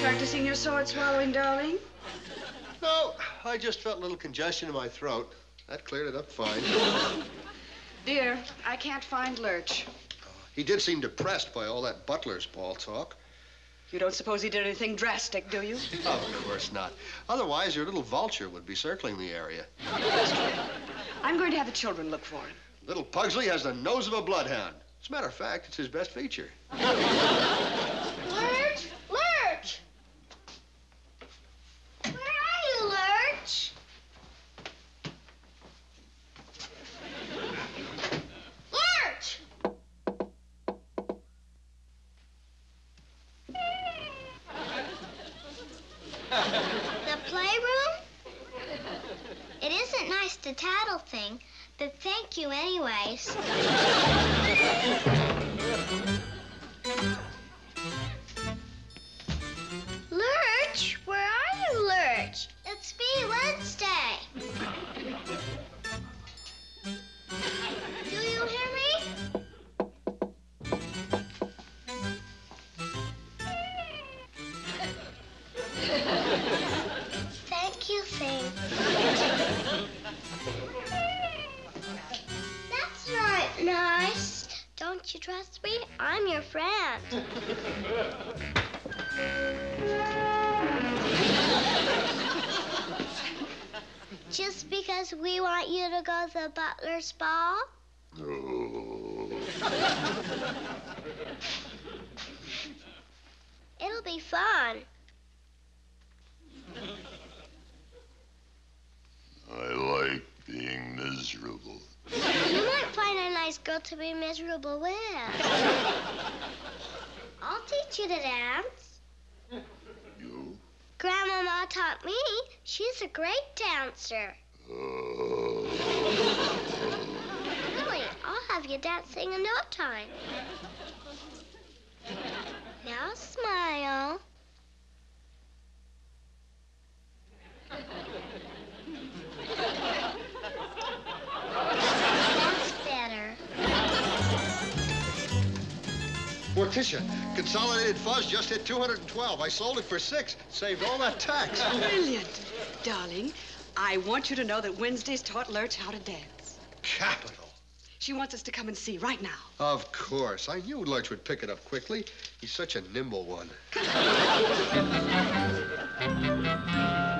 Practicing your sword swallowing, darling? No, I just felt a little congestion in my throat. That cleared it up fine. Dear, I can't find Lurch. He did seem depressed by all that butler's ball talk. You don't suppose he did anything drastic, do you? Of course not. Otherwise, your little vulture would be circling the area. I'm going to have the children look for him. Little Pugsley has the nose of a bloodhound. As a matter of fact, it's his best feature. Lurch! Lurch! Where are you, Lurch? Lurch! The playroom? It to tattle thing, but thank you anyways. Lurch, where are you, Lurch? It's me, Wednesday. Do you hear me? Don't you trust me? I'm your friend. Just because we want you to go to the butler's ball? It'll be fun. I like being miserable. You might find a nice girl to be miserable with. I'll teach you to dance. You? Grandmama taught me. She's a great dancer. Uh, Really, I'll have you dancing in no time. Now smile. Morticia, Consolidated Fuzz just hit 212. I sold it for six. Saved all that tax. Brilliant. Darling, I want you to know that Wednesday's taught Lurch how to dance. Capital. She wants us to come and see right now. Of course. I knew Lurch would pick it up quickly. He's such a nimble one.